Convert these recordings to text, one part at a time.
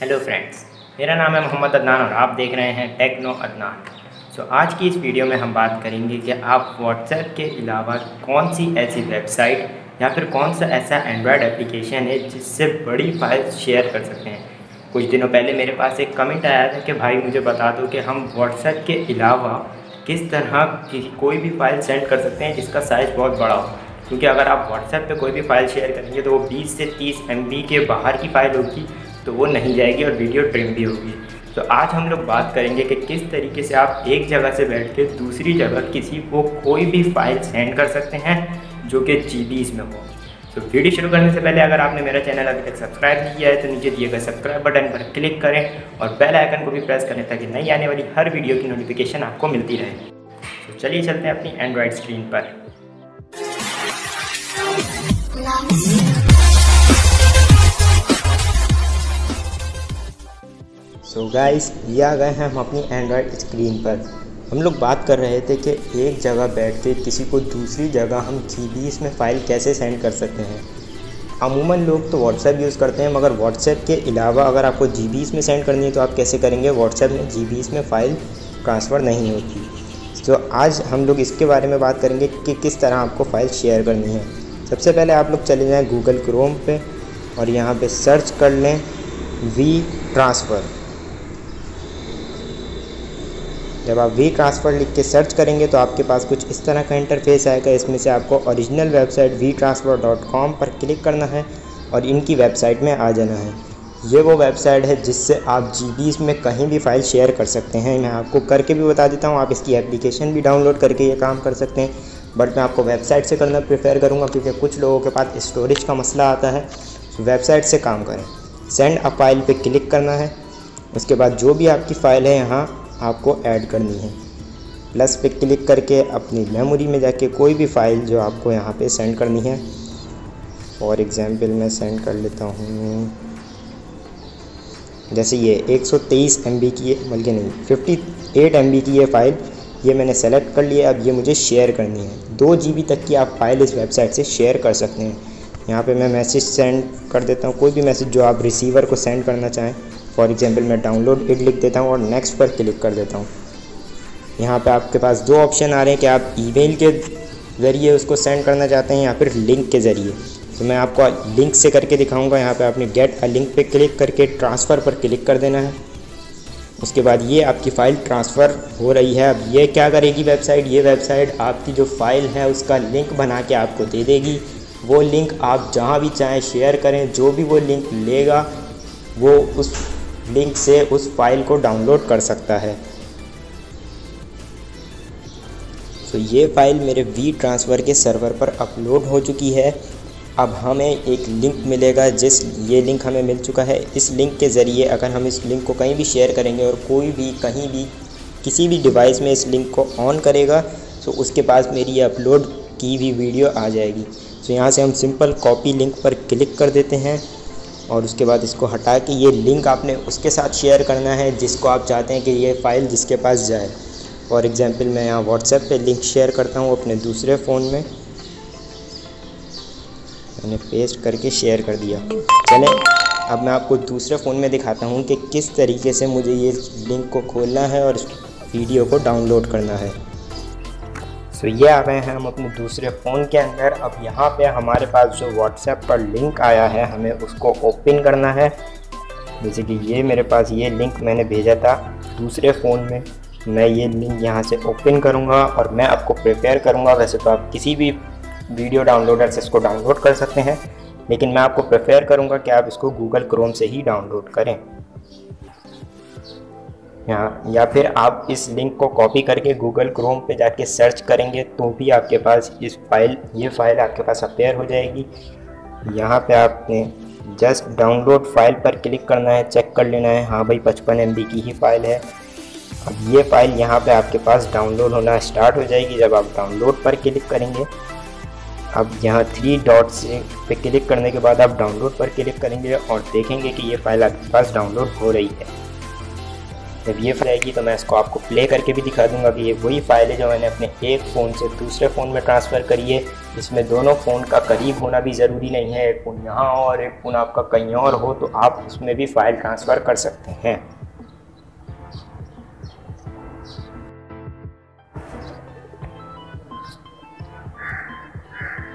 Hello friends मेरा नाम है मोहम्मद अदनान और आप देख रहे हैं टेक्नो अदनान सो so, आज की इस वीडियो में हम बात करेंगे कि आप व्हाट्सएप के अलावा कौन सी ऐसी वेबसाइट या फिर कौन सा ऐसा एंड्रॉयड एप्लीकेशन है जिससे बड़ी फ़ाइल शेयर कर सकते हैं। कुछ दिनों पहले मेरे पास एक कमेंट आया था कि भाई मुझे बता दो कि हम व्हाट्सएप के अलावा किस तरह की कोई भी फ़ाइल सेंड कर सकते हैं जिसका साइज़ बहुत बड़ा हो। क्योंकि अगर आप व्हाट्सएप पे कोई भी फ़ाइल शेयर करेंगे तो वो 20 से 30 एम के बाहर की फ़ाइल होगी। तो वो नहीं जाएगी और वीडियो ट्रिम भी होगी। तो आज हम लोग बात करेंगे कि किस तरीके से आप एक जगह से बैठ के दूसरी जगह किसी को कोई भी फ़ाइल सेंड कर सकते हैं जो कि जी में हो। तो वीडियो शुरू करने से पहले अगर आपने मेरा चैनल अभी तक सब्सक्राइब नहीं किया है तो नीचे दिए गए सब्सक्राइब बटन पर क्लिक करें और बेल आइकन को भी प्रेस करें ताकि नई आने वाली हर वीडियो की नोटिफिकेशन आपको मिलती रहे। तो चलिए चलते हैं अपनी एंड्रॉयड स्क्रीन पर। सो गाइस ये आ गए हैं हम अपनी एंड्रॉयड स्क्रीन पर। हम लोग बात कर रहे थे कि एक जगह बैठ के किसी को दूसरी जगह हम जी बी में फ़ाइल कैसे सेंड कर सकते हैं। अमूमन लोग तो व्हाट्सएप यूज़ करते हैं, मगर व्हाट्सएप के अलावा अगर आपको जी बी में सेंड करनी है तो आप कैसे करेंगे? व्हाट्सएप में जी बी में फ़ाइल ट्रांसफ़र नहीं होती। तो आज हम लोग इसके बारे में बात करेंगे कि किस तरह आपको फ़ाइल शेयर करनी है। सबसे पहले आप लोग चले जाएँ गूगल क्रोम पे और यहाँ पे सर्च कर लें वी ट्रांसफ़र जब आप वी ट्रांसफ़र लिख के सर्च करेंगे तो आपके पास कुछ इस तरह का इंटरफेस आएगा। इसमें से आपको original website WeTransfer dot com पर क्लिक करना है और इनकी वेबसाइट में आ जाना है। ये वो वेबसाइट है जिससे आप जी में कहीं भी फ़ाइल शेयर कर सकते हैं। मैं आपको करके भी बता देता हूँ, आप इसकी एप्लीकेशन भी डाउनलोड करके ये काम कर सकते हैं। बट मैं आपको वेबसाइट से करना प्रेफर करूँगा क्योंकि कुछ लोगों के पास स्टोरेज का मसला आता है। तो वेबसाइट से काम करें। सेंड अ फ़ाइल पे क्लिक करना है। उसके बाद जो भी आपकी फ़ाइल है यहाँ आपको ऐड करनी है। प्लस पे क्लिक करके अपनी मेमोरी में जाके कोई भी फ़ाइल जो आपको यहाँ पे सेंड करनी है। फॉर एग्ज़ाम्पल मैं सेंड कर लेता हूँ। जैसे ये 123 एम की है बल्कि नहीं 58 एम की ये फ़ाइल ये मैंने सेलेक्ट कर लिया अब ये मुझे शेयर करनी है। दो जीबी तक की आप फ़ाइल इस वेबसाइट से शेयर कर सकते हैं। यहाँ पे मैं मैसेज सेंड कर देता हूँ। कोई भी मैसेज जो आप रिसीवर को सेंड करना चाहें फॉर एग्ज़ाम्पल मैं डाउनलोड इट लिख देता हूँ और नेक्स्ट पर क्लिक कर देता हूँ। यहाँ पे आपके पास दो ऑप्शन आ रहे हैं कि आप ईमेल के ज़रिए उसको सेंड करना चाहते हैं या फिर लिंक के ज़रिए। तो मैं आपको लिंक से करके दिखाऊँगा। यहाँ पे आपने गेट अ लिंक पे क्लिक करके ट्रांसफ़र पर क्लिक कर देना है। उसके बाद ये आपकी फ़ाइल ट्रांसफ़र हो रही है। अब ये क्या करेगी वेबसाइट ये वेबसाइट आपकी जो फ़ाइल है, उसका लिंक बना के आपको दे देगी। वो लिंक आप जहाँ भी चाहें शेयर करें। जो भी वो लिंक लेगा, वो उस लिंक से उस फ़ाइल को डाउनलोड कर सकता है। तो ये फ़ाइल मेरे वी ट्रांसफ़र के सर्वर पर अपलोड हो चुकी है। अब हमें एक लिंक मिलेगा जिस, ये लिंक हमें मिल चुका है। इस लिंक के ज़रिए अगर हम इस लिंक को कहीं भी शेयर करेंगे और कोई भी, कहीं भी, किसी भी डिवाइस में इस लिंक को ऑन करेगा तो उसके पास मेरी ये अपलोड की हुई वीडियो आ जाएगी। तो यहाँ से हम सिंपल कॉपी लिंक पर क्लिक कर देते हैं। और उसके बाद इसको हटा के ये लिंक आपने उसके साथ शेयर करना है, जिसको आप चाहते हैं कि ये फ़ाइल जिसके पास जाए। फॉर एग्ज़ाम्पल मैं यहाँ व्हाट्सएप पे लिंक शेयर करता हूँ अपने दूसरे फ़ोन में। मैंने पेस्ट करके शेयर कर दिया। चले, अब मैं आपको दूसरे फ़ोन में दिखाता हूँ कि किस तरीके से मुझे ये लिंक को खोलना है और वीडियो को डाउनलोड करना है। सो ये आ गए हैं हम अपने दूसरे फ़ोन के अंदर। अब यहाँ पे हमारे पास जो व्हाट्सएप पर लिंक आया है, हमें उसको ओपन करना है। जैसे कि ये मेरे पास ये लिंक मैंने भेजा था दूसरे फ़ोन में। मैं ये लिंक यहाँ से ओपन करूँगा और मैं आपको प्रिपेयर करूँगा। वैसे तो आप किसी भी वीडियो डाउनलोडर से इसको डाउनलोड कर सकते हैं, लेकिन मैं आपको प्रेफर करूँगा कि आप इसको गूगल क्रोम से ही डाउनलोड करें। यहाँ या फिर आप इस लिंक को कॉपी करके गूगल क्रोम पे जाके सर्च करेंगे तो भी आपके पास इस फ़ाइल ये फ़ाइल आपके पास अपेयर हो जाएगी। यहाँ पे आपने जस्ट डाउनलोड फ़ाइल पर क्लिक करना है चेक कर लेना है। हाँ भाई, पचपन एम की ही फ़ाइल है। अब ये फ़ाइल यहाँ पे आपके पास डाउनलोड होना स्टार्ट हो जाएगी जब आप डाउनलोड पर क्लिक करेंगे। अब यहाँ थ्री डॉट से पे क्लिक करने के बाद आप डाउनलोड पर क्लिक करेंगे और देखेंगे कि ये फ़ाइल आपके पास डाउनलोड हो रही है। जब ये रहेगी तो मैं इसको आपको प्ले करके भी दिखा दूँगा कि ये वही फ़ाइल है जो मैंने अपने एक फ़ोन से दूसरे फ़ोन में ट्रांसफ़र करी है। इसमें दोनों फ़ोन का करीब होना भी ज़रूरी नहीं है। एक फ़ोन यहाँ और एक फ़ोन आपका कहीं और हो तो आप उसमें भी फ़ाइल ट्रांसफ़र कर सकते हैं।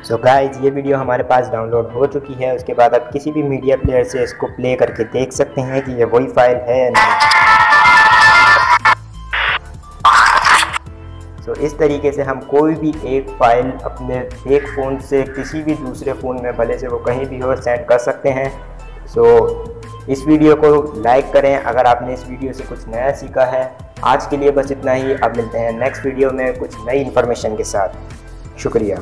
So गाइज़ ये वीडियो हमारे पास डाउनलोड हो चुकी है। उसके बाद आप किसी भी मीडिया प्लेयर से इसको प्ले करके देख सकते हैं कि ये वही फ़ाइल है या नहीं। इस तरीके से हम कोई भी एक फ़ाइल अपने एक फ़ोन से किसी भी दूसरे फ़ोन में भले से वो कहीं भी हो सेंड कर सकते हैं। सो so, इस वीडियो को लाइक करें अगर आपने इस वीडियो से कुछ नया सीखा है। आज के लिए बस इतना ही। अब मिलते हैं नेक्स्ट वीडियो में कुछ नई इन्फॉर्मेशन के साथ। शुक्रिया।